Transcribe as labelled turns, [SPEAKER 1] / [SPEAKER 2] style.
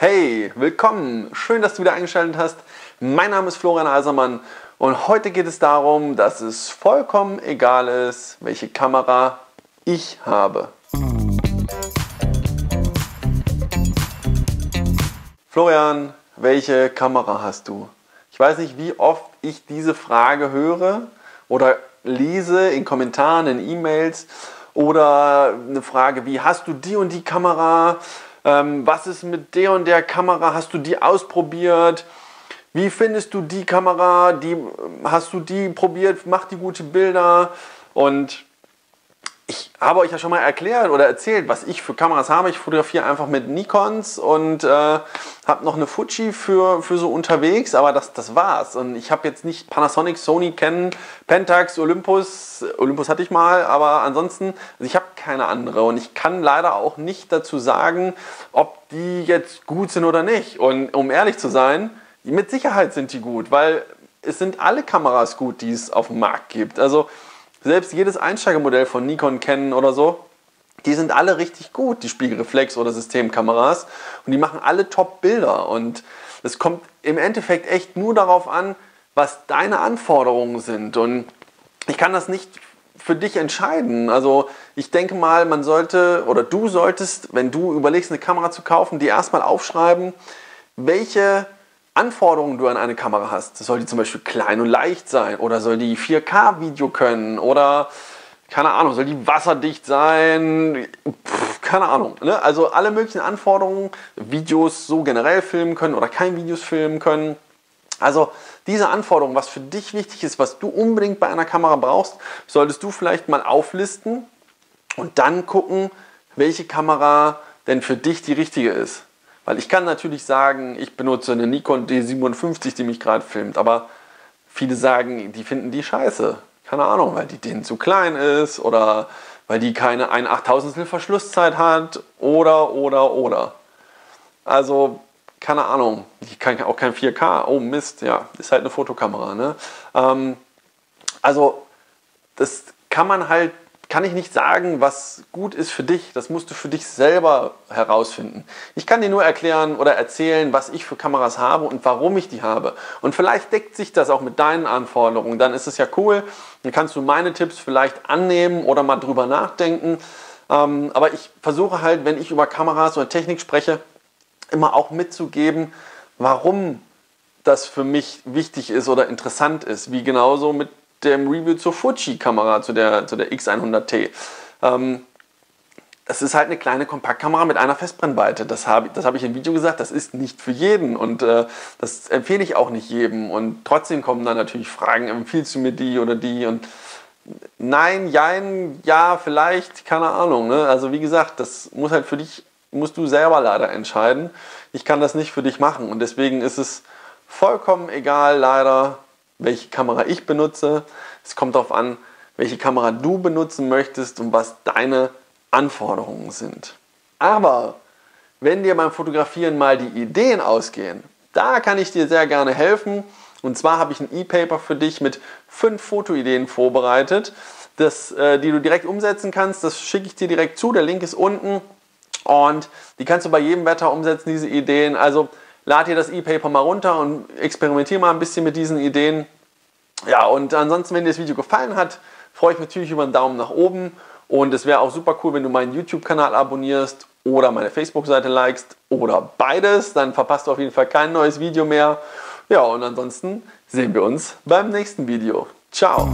[SPEAKER 1] Hey, willkommen. Schön, dass du wieder eingeschaltet hast. Mein Name ist Florian Eisermann und heute geht es darum, dass es vollkommen egal ist, welche Kamera ich habe. Florian, welche Kamera hast du? Ich weiß nicht, wie oft ich diese Frage höre oder lese in Kommentaren, in E-Mails oder eine Frage wie, hast du die und die Kamera? Ähm, was ist mit der und der Kamera? Hast du die ausprobiert? Wie findest du die Kamera? Die, hast du die probiert? Macht die gute Bilder? Und habe euch ja schon mal erklärt oder erzählt, was ich für Kameras habe. Ich fotografiere einfach mit Nikons und äh, habe noch eine Fuji für, für so unterwegs, aber das, das war's. Und ich habe jetzt nicht Panasonic, Sony, Canon, Pentax, Olympus. Olympus hatte ich mal, aber ansonsten, also ich habe keine andere. Und ich kann leider auch nicht dazu sagen, ob die jetzt gut sind oder nicht. Und um ehrlich zu sein, mit Sicherheit sind die gut, weil es sind alle Kameras gut, die es auf dem Markt gibt. Also selbst jedes Einsteigermodell von Nikon, Canon oder so, die sind alle richtig gut, die Spiegelreflex- oder Systemkameras. Und die machen alle Top-Bilder. Und es kommt im Endeffekt echt nur darauf an, was deine Anforderungen sind. Und ich kann das nicht für dich entscheiden. Also ich denke mal, man sollte oder du solltest, wenn du überlegst, eine Kamera zu kaufen, die erstmal aufschreiben, welche Anforderungen du an eine Kamera hast. Soll die zum Beispiel klein und leicht sein oder soll die 4K-Video können oder keine Ahnung, soll die wasserdicht sein? Pff, keine Ahnung. Ne? Also alle möglichen Anforderungen, Videos so generell filmen können oder kein Videos filmen können. Also diese Anforderungen, was für dich wichtig ist, was du unbedingt bei einer Kamera brauchst, solltest du vielleicht mal auflisten und dann gucken, welche Kamera denn für dich die richtige ist. Weil ich kann natürlich sagen, ich benutze eine Nikon D57, die mich gerade filmt, aber viele sagen, die finden die scheiße. Keine Ahnung, weil die denen zu klein ist oder weil die keine 1 8000 Verschlusszeit hat oder, oder, oder. Also, keine Ahnung, die kann auch kein 4K. Oh Mist, ja, ist halt eine Fotokamera. Ne? Ähm, also, das kann man halt kann ich nicht sagen, was gut ist für dich. Das musst du für dich selber herausfinden. Ich kann dir nur erklären oder erzählen, was ich für Kameras habe und warum ich die habe. Und vielleicht deckt sich das auch mit deinen Anforderungen. Dann ist es ja cool. Dann kannst du meine Tipps vielleicht annehmen oder mal drüber nachdenken. Ähm, aber ich versuche halt, wenn ich über Kameras oder Technik spreche, immer auch mitzugeben, warum das für mich wichtig ist oder interessant ist. Wie genauso mit dem Review zur Fuji-Kamera, zu der, zu der X100T. Ähm, es ist halt eine kleine Kompaktkamera mit einer Festbrennweite. Das habe das hab ich im Video gesagt, das ist nicht für jeden und äh, das empfehle ich auch nicht jedem. Und trotzdem kommen dann natürlich Fragen, empfiehlst du mir die oder die? Und nein, jein, ja, vielleicht, keine Ahnung. Ne? Also wie gesagt, das muss halt für dich, musst du selber leider entscheiden. Ich kann das nicht für dich machen und deswegen ist es vollkommen egal, leider, welche Kamera ich benutze. Es kommt darauf an, welche Kamera du benutzen möchtest und was deine Anforderungen sind. Aber wenn dir beim Fotografieren mal die Ideen ausgehen, da kann ich dir sehr gerne helfen. Und zwar habe ich ein E-Paper für dich mit fünf Fotoideen vorbereitet, das, äh, die du direkt umsetzen kannst. Das schicke ich dir direkt zu. Der Link ist unten. Und die kannst du bei jedem Wetter umsetzen, diese Ideen. Also lad dir das E-Paper mal runter und experimentiere mal ein bisschen mit diesen Ideen. Ja, und ansonsten, wenn dir das Video gefallen hat, freue ich mich natürlich über einen Daumen nach oben. Und es wäre auch super cool, wenn du meinen YouTube-Kanal abonnierst oder meine Facebook-Seite likest oder beides. Dann verpasst du auf jeden Fall kein neues Video mehr. Ja, und ansonsten sehen wir uns beim nächsten Video. Ciao!